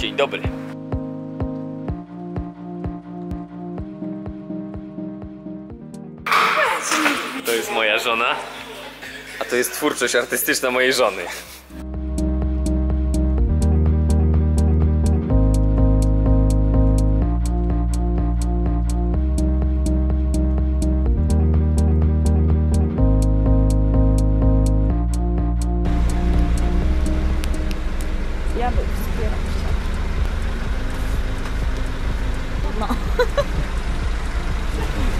Dzień dobry. To jest moja żona. A to jest twórczość artystyczna mojej żony.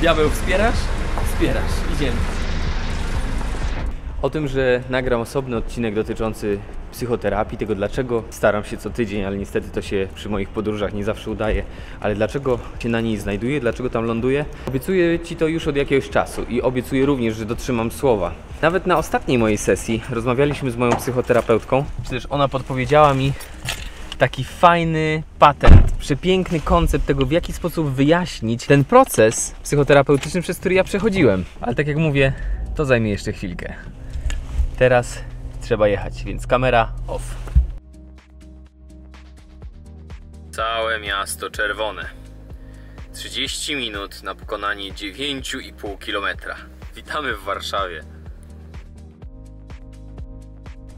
Diabeł, wspierasz? Wspierasz. Idziemy. O tym, że nagram osobny odcinek dotyczący psychoterapii, tego dlaczego staram się co tydzień, ale niestety to się przy moich podróżach nie zawsze udaje, ale dlaczego się na niej znajduję, dlaczego tam ląduję, obiecuję Ci to już od jakiegoś czasu i obiecuję również, że dotrzymam słowa. Nawet na ostatniej mojej sesji rozmawialiśmy z moją psychoterapeutką, przecież ona podpowiedziała mi taki fajny patent, przepiękny koncept tego, w jaki sposób wyjaśnić ten proces psychoterapeutyczny, przez który ja przechodziłem. Ale tak jak mówię, to zajmie jeszcze chwilkę. Teraz trzeba jechać, więc kamera off. Całe miasto czerwone. 30 minut na pokonanie 9,5 km. Witamy w Warszawie.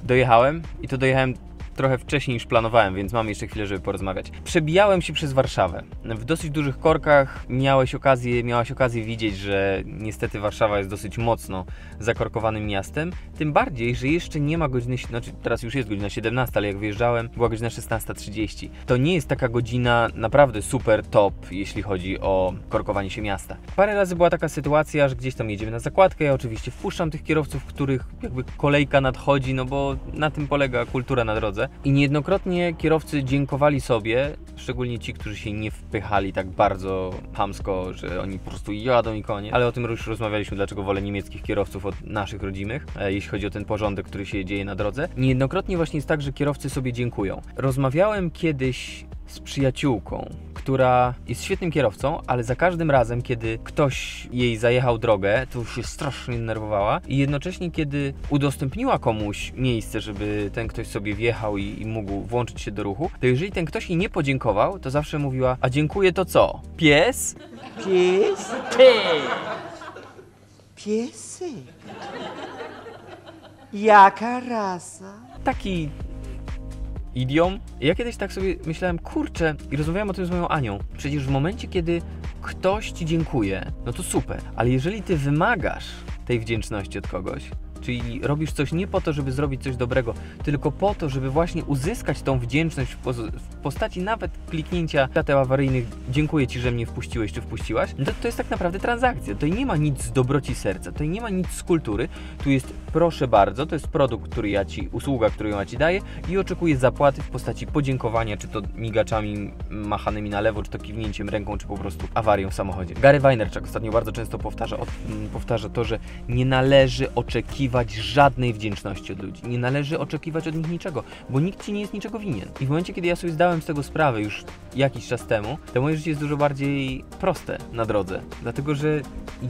Dojechałem i to dojechałem trochę wcześniej niż planowałem, więc mam jeszcze chwilę, żeby porozmawiać. Przebijałem się przez Warszawę. W dosyć dużych korkach miałeś okazję, miałaś okazję widzieć, że niestety Warszawa jest dosyć mocno zakorkowanym miastem. Tym bardziej, że jeszcze nie ma godziny, znaczy teraz już jest godzina 17, ale jak wyjeżdżałem, była godzina 16.30. To nie jest taka godzina naprawdę super top, jeśli chodzi o korkowanie się miasta. Parę razy była taka sytuacja, że gdzieś tam jedziemy na zakładkę, ja oczywiście wpuszczam tych kierowców, których jakby kolejka nadchodzi, no bo na tym polega kultura na drodze. I niejednokrotnie kierowcy dziękowali sobie, szczególnie ci, którzy się nie wpychali tak bardzo hamsko, że oni po prostu jadą i konie. Ale o tym już rozmawialiśmy, dlaczego wolę niemieckich kierowców od naszych rodzimych, e, jeśli chodzi o ten porządek, który się dzieje na drodze. Niejednokrotnie właśnie jest tak, że kierowcy sobie dziękują. Rozmawiałem kiedyś z przyjaciółką, która jest świetnym kierowcą, ale za każdym razem, kiedy ktoś jej zajechał drogę, to już się strasznie denerwowała i jednocześnie, kiedy udostępniła komuś miejsce, żeby ten ktoś sobie wjechał i, i mógł włączyć się do ruchu, to jeżeli ten ktoś jej nie podziękował, to zawsze mówiła, a dziękuję to co? Pies? Pies? Ty! Piesek. Jaka rasa? Taki idiom. Ja kiedyś tak sobie myślałem, kurczę, i rozmawiałem o tym z moją Anią. Przecież w momencie, kiedy ktoś ci dziękuje, no to super, ale jeżeli ty wymagasz tej wdzięczności od kogoś, czyli robisz coś nie po to, żeby zrobić coś dobrego, tylko po to, żeby właśnie uzyskać tą wdzięczność w, postaci nawet kliknięcia świateł awaryjnych, dziękuję ci, że mnie wpuściłeś czy wpuściłaś, no to, to jest tak naprawdę transakcja. Tutaj nie ma nic z dobroci serca, tutaj nie ma nic z kultury, tu jest proszę bardzo, to jest produkt, który ja ci, usługa, którą ja ci daję i oczekuję zapłaty w postaci podziękowania, czy to migaczami machanymi na lewo, czy to kiwnięciem ręką, czy po prostu awarią w samochodzie. Gary Vaynerchuk ostatnio bardzo często powtarza, powtarza to, że nie należy oczekiwać żadnej wdzięczności od ludzi. Nie należy oczekiwać od nich niczego, bo nikt ci nie jest niczego winien. I w momencie, kiedy ja sobie zdałem z tego sprawę już jakiś czas temu, to moje życie jest dużo bardziej proste na drodze. Dlatego, że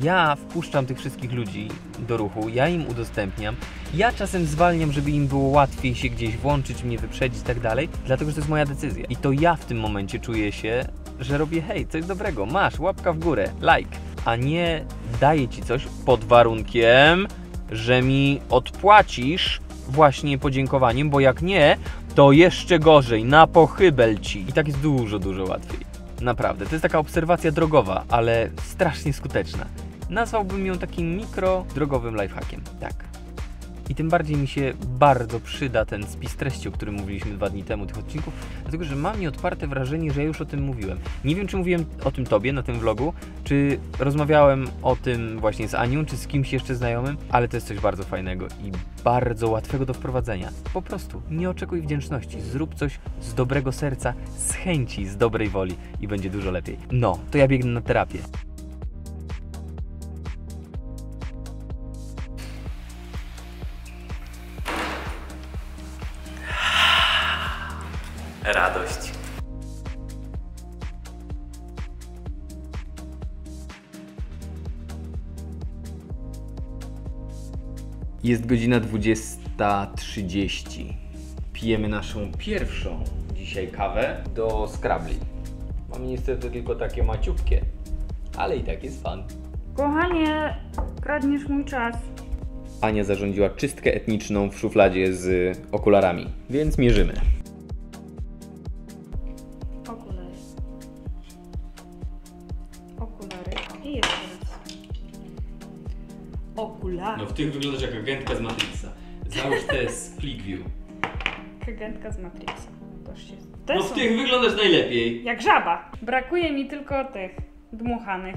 ja wpuszczam tych wszystkich ludzi do ruchu, ja im udostępniam, ja czasem zwalniam, żeby im było łatwiej się gdzieś włączyć, mnie wyprzedzić i tak dalej, dlatego, że to jest moja decyzja. I to ja w tym momencie czuję się, że robię hej, coś dobrego, masz, łapka w górę, like, a nie daję ci coś pod warunkiem, że mi odpłacisz właśnie podziękowaniem, bo jak nie, to jeszcze gorzej, na pochybel ci. I tak jest dużo, dużo łatwiej. Naprawdę, to jest taka obserwacja drogowa, ale strasznie skuteczna. Nazwałbym ją takim mikro drogowym lifehackiem. Tak. I tym bardziej mi się bardzo przyda ten spis treści, o którym mówiliśmy dwa dni temu, tych odcinków, dlatego że mam nieodparte wrażenie, że ja już o tym mówiłem. Nie wiem, czy mówiłem o tym tobie na tym vlogu, czy rozmawiałem o tym właśnie z Anią, czy z kimś jeszcze znajomym, ale to jest coś bardzo fajnego i bardzo łatwego do wprowadzenia. Po prostu nie oczekuj wdzięczności, zrób coś z dobrego serca, z chęci, z dobrej woli i będzie dużo lepiej. No, to ja biegnę na terapię. Radość. Jest godzina 20.30. Pijemy naszą pierwszą dzisiaj kawę do Scrabli. Mam niestety tylko takie maciupkie, ale i tak jest fan. Kochanie, kradniesz mój czas. Ania zarządziła czystkę etniczną w szufladzie z okularami, więc mierzymy. Okulary. I jeszcze raz. Okulary. No w tych wyglądasz jak agentka z Matrixa. Załóż te z ClickView. Agentka z Matrixa. Toż się... Te No w są tych wyglądasz najlepiej. jak żaba. Brakuje mi tylko tych dmuchanych.